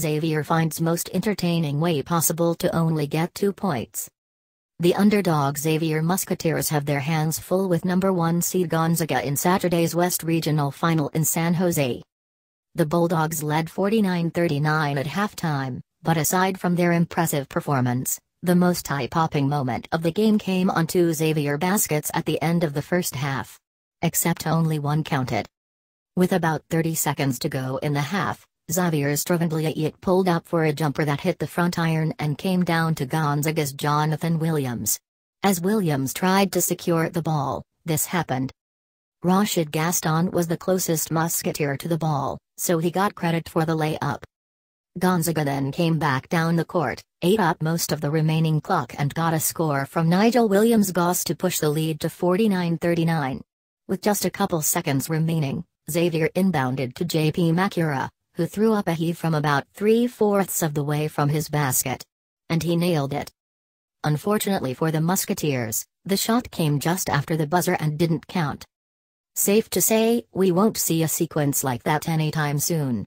Xavier finds most entertaining way possible to only get two points. The underdog Xavier Musketeers have their hands full with number 1 seed Gonzaga in Saturday's West Regional Final in San Jose. The Bulldogs led 49-39 at halftime, but aside from their impressive performance, the most eye-popping moment of the game came on two Xavier baskets at the end of the first half. Except only one counted. With about 30 seconds to go in the half, Xavier's Trevon Bluiett pulled up for a jumper that hit the front iron and came down to Gonzaga's Johnathan Williams. As Williams tried to secure the ball, this happened. RaShid Gaston was the closest musketeer to the ball, so he got credit for the layup. Gonzaga then came back down the court, ate up most of the remaining clock and got a score from Nigel Williams-Goss to push the lead to 49-39. With just a couple seconds remaining, Xavier inbounded to JP Macura, who threw up a heave from about three-fourths of the way from his basket. And he nailed it. Unfortunately for the Musketeers, the shot came just after the buzzer and didn't count. Safe to say, we won't see a sequence like that anytime soon.